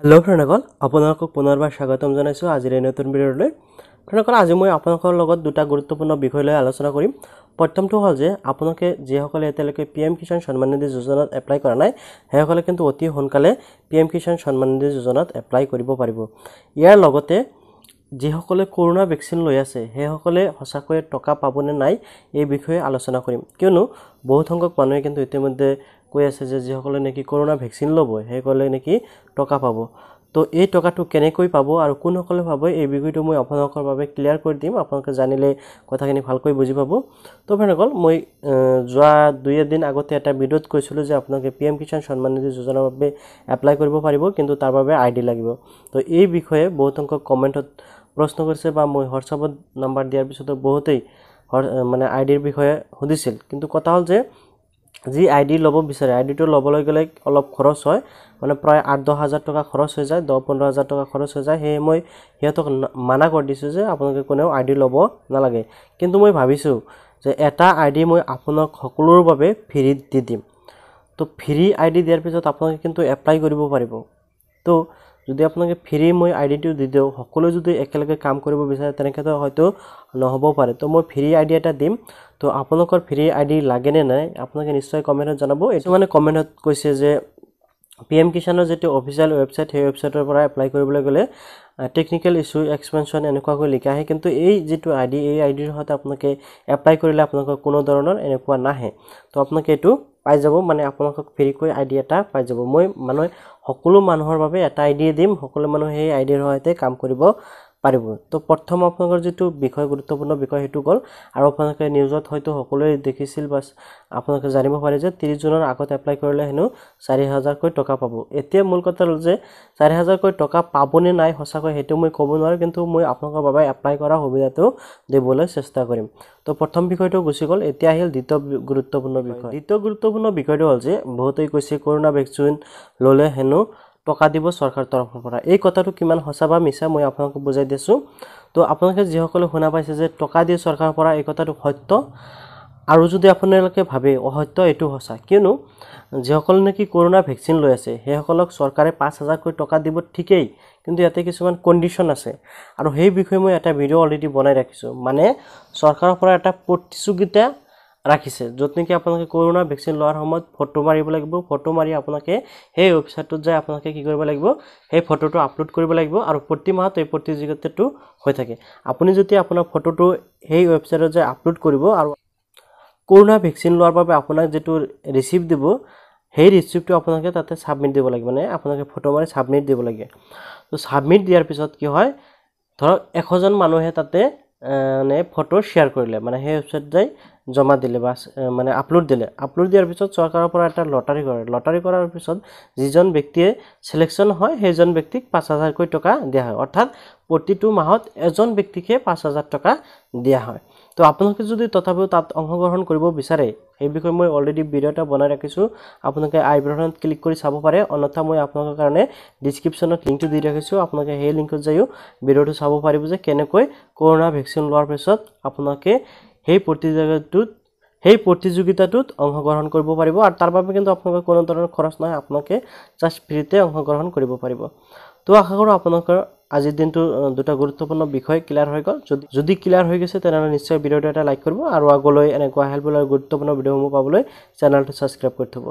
Hello ফ্ৰেণ্ডসকল আপোনালোকক পুনৰবাৰ স্বাগতম জনাইছোঁ আজিৰ এই নতুন ভিডিঅ'লৈ ফ্ৰেণ্ডসকল আজি মই আপোনালোকৰ লগত দুটা গুৰুত্বপূৰ্ণ বিষয় লৈ আলোচনা কৰিম প্ৰথমটো হ'ল যে আপোনালোকে যিসকলে এতিয়ালৈকে পি এম কিষাণ সন্মান নিধি যোজনাত এপ্লাই কৰা নাই সেইসকলে কিন্তু অতি সোনকালে পি এম কিষাণ সন্মান নিধি যোজনাত এপ্লাই কৰিব পাৰিব ইয়াৰ লগতে যিসকলে কৰোণা ভেকচিন লৈ আছে সেইসকলে সঁচাকৈয়ে টকা পাবনে নাই এই বিষয়ে আলোচনা কৰিম কিয়নো বহুত সংখ্যক মানুহে কিন্তু ইতিমধ্যে কৈ আছে যে যিসকলে নেকি কৰোণা ভেকচিন ল'ব সেইসকলে নেকি টকা পাব। তো এই টকাটো কেনেকৈ পাব আৰু কোনসকলে পাব এই বিষয়টো মই আপোনালোকৰ বাবে ক্লিয়াৰ কৰি দিম। আপোনালোকে জানিলে কথাখিনি ভালকৈ বুজি পাব। তো ফ্ৰেণ্ডসকল মই যোৱা দুই এদিন আগতে এটা ভিডিঅ'ত কৈছিলোঁ যে আপোনালোকে পি এম কিষাণ সন্মান নিধি যোজনাৰ বাবে এপ্লাই কৰিব পাৰিব কিন্তু তাৰ বাবে আই ডি লাগিব। তো এই বিষয়ে বহুত সংখ্যক কমেণ্টত প্ৰশ্ন কৰিছে বা মই হোৱাটছআপত নাম্বাৰ দিয়াৰ পিছতো বহুতেই মানে আই ডিৰ বিষয়ে সুধিছিল। কিন্তু কথা হ'ল যে যি আই ডি ল'ব বিচাৰে আই ডিটো ল'বলৈ গ'লে অলপ খৰচ হয়। মানে প্ৰায় আঠ দহ হাজাৰ টকা খৰচ হৈ যায় দহ পোন্ধৰ হাজাৰ টকা খৰচ হৈ যায়। সেয়ে মই সিহঁতক মানা কৰি দিছোঁ যে আপোনালোকে কোনেও আই ডি ল'ব নালাগে। কিন্তু মই ভাবিছোঁ যে এটা আই ডি মই আপোনাক সকলোৰে বাবে ফ্ৰীত দি দিম। তো ফ্ৰী আই ডি দিয়াৰ পিছত আপোনালোকে কিন্তু এপ্লাই কৰিব পাৰিব। তো যদি আপোনালোকে ফ্ৰী মই আই ডিটো দি দিওঁ সকলোৱে যদি একেলগে কাম কৰিব বিচাৰে তেনেকৈ হয়তো নহ'বও পাৰে। তো মই ফ্ৰী আই ডি এটা দিম। তো আপোনালোকৰ ফ্ৰী আই ডি লাগেনে নাই আপোনালোকে নিশ্চয় কমেণ্টত জনাব। এইটো মানে কমেণ্টত কৈছে যে পি এম কিষাণৰ যিটো অফিচিয়েল ৱেবছাইট সেই ৱেবছাইটৰ পৰা এপ্লাই কৰিবলৈ গ'লে টেকনিকেল ইছ্যু এক্সপেনশ্যন এনেকুৱাকৈ লিখা আহে। কিন্তু এই যিটো আই ডি এই আই ডিৰ সৈতে আপোনালোকে এপ্লাই কৰিলে আপোনালোকৰ কোনো ধৰণৰ এনেকুৱা নাহে। তো আপোনালোকে এইটো পাই যাব মানে আপোনালোকক ফ্ৰীকৈ আই ডি এটা পাই যাব। মই মানে সকলো মানুহৰ বাবে এটা আই ডি দিম সকলো মানুহে সেই আই ডিৰ সৈতে কাম কৰিব পাৰিব। তো প্ৰথম আপোনালোকৰ যিটো বিষয় গুৰুত্বপূৰ্ণ বিষয় সেইটো গ'ল। আৰু আপোনালোকে নিউজত হয়তো সকলোৱে দেখিছিল বা আপোনালোকে জানিব পাৰে যে ত্ৰিছ জুনৰ আগত এপ্লাই কৰিলে হেনো চাৰি হাজাৰকৈ টকা পাব। এতিয়া মূল কথা হ'ল যে চাৰি হাজাৰকৈ টকা পাবনে নাই সঁচাকৈ সেইটো মই ক'ব নোৱাৰোঁ কিন্তু মই আপোনালোকৰ বাবে এপ্লাই কৰা সুবিধাটো দিবলৈ চেষ্টা কৰিম। তো প্ৰথম বিষয়টো গুচি গ'ল এতিয়া আহিল দ্বিতীয় গুৰুত্বপূৰ্ণ বিষয়। দ্বিতীয় গুৰুত্বপূৰ্ণ বিষয়টো হ'ল যে বহুতেই কৈছে কৰোণা ভেকচিন ল'লে হেনো টকা দিব চৰকাৰৰ তৰফৰ পৰা। এই কথাটো কিমান সঁচা বা মিছা মই আপোনালোকক বুজাই দিছোঁ। তো আপোনালোকে যিসকলে শুনা পাইছে যে টকা দিয়ে চৰকাৰৰ পৰা এই কথাটো সত্য আৰু যদি আপোনালোকে ভাবে অসত্য এইটো সঁচা। কিয়নো যিসকল নেকি কৰোণা ভেকচিন লৈ আছে সেইসকলক চৰকাৰে পাঁচ হাজাৰকৈ টকা দিব ঠিকেই কিন্তু ইয়াতে কিছুমান কণ্ডিশ্যন আছে। আৰু সেই বিষয়ে মই এটা ভিডিঅ' অলৰেডি বনাই ৰাখিছোঁ। মানে চৰকাৰৰ পৰা এটা প্ৰতিযোগিতা ৰাখিছে। য'ত নেকি আপোনালোকে কৰোণা ভেকচিন লোৱাৰ সময়ত ফটো মাৰিব লাগিব। ফটো মাৰি আপোনালোকে সেই ৱেবছাইটটোত যাই আপোনালোকে কি কৰিব লাগিব? সেই ফটোটো আপলোড কৰিব লাগিব আৰু প্ৰতি মাহত এই প্ৰতিযোগিতাটো হৈ থাকে। আপুনি যেতিয়া আপোনাৰ ফটোটো সেই ৱেবছাইটত যাই আপলোড কৰিব আৰু কৰোণা ভেকচিন লোৱাৰ বাবে আপোনাক যিটো ৰিচিপ্ট দিব সেই ৰিচিপ্টটো আপোনালোকে তাতে ছাবমিট দিব লাগিব মানে আপোনালোকে ফটো মাৰি ছাবমিট দিব লাগে। তো ছাবমিট দিয়াৰ পিছত কি হয় ধৰক এশজন মানুহে তাতে মানে ফটো শ্বেয়াৰ কৰিলে মানে সেই ৱেবছাইট যাই জমা দিলে বা মানে আপলোড দিলে। আপলোড দিয়াৰ পিছত চৰকাৰৰ পৰা এটা লটাৰী কৰে। লটাৰী কৰাৰ পিছত যিজন ব্যক্তিয়ে চিলেকশ্যন হয় সেইজন ব্যক্তিক পাঁচ হাজাৰকৈ টকা দিয়া হয়। অৰ্থাৎ প্ৰতিটো মাহত এজন ব্যক্তিকে পাঁচ হাজাৰ টকা দিয়া হয়। তো আপোনালোকে যদি তথাপিও তাত অংশগ্ৰহণ কৰিব বিচাৰে সেই বিষয়ে মই অলৰেডি ভিডিঅ' এটা বনাই ৰাখিছোঁ। আপোনালোকে আই বাটনত ক্লিক কৰি চাব পাৰে। অন্যথা মই আপোনালোকৰ কাৰণে ডিছক্ৰিপশ্যনত লিংকটো দি ৰাখিছোঁ। আপোনালোকে সেই লিংকত যায়ো ভিডিঅ'টো চাব পাৰিব যে কেনেকৈ কৰোণা ভেকচিন লোৱাৰ পিছত আপোনালোকে সেই প্ৰতিযোগিতাটোত সেই প্ৰতিযোগিতাটোত অংশগ্ৰহণ কৰিব পাৰিব। আৰু তাৰ বাবে কিন্তু আপোনালোকৰ কোনো ধৰণৰ খৰচ নহয় আপোনালোকে জাষ্ট ফ্ৰীতে অংশগ্ৰহণ কৰিব পাৰিব। তো আশা কৰোঁ আপোনালোকৰ আজিৰ দিনটো দুটা গুৰুত্বপূৰ্ণ বিষয় ক্লিয়াৰ হৈ গ'ল। যদি যদি ক্লিয়াৰ হৈ গৈছে তেনেহ'লে নিশ্চয় ভিডিঅ'টো এটা লাইক কৰিব আৰু আগলৈ এনেকুৱা হেল্পফুল আৰু গুৰুত্বপূৰ্ণ ভিডিঅ'সমূহ পাবলৈ চেনেলটো ছাবস্ক্ৰাইব কৰি থ'ব।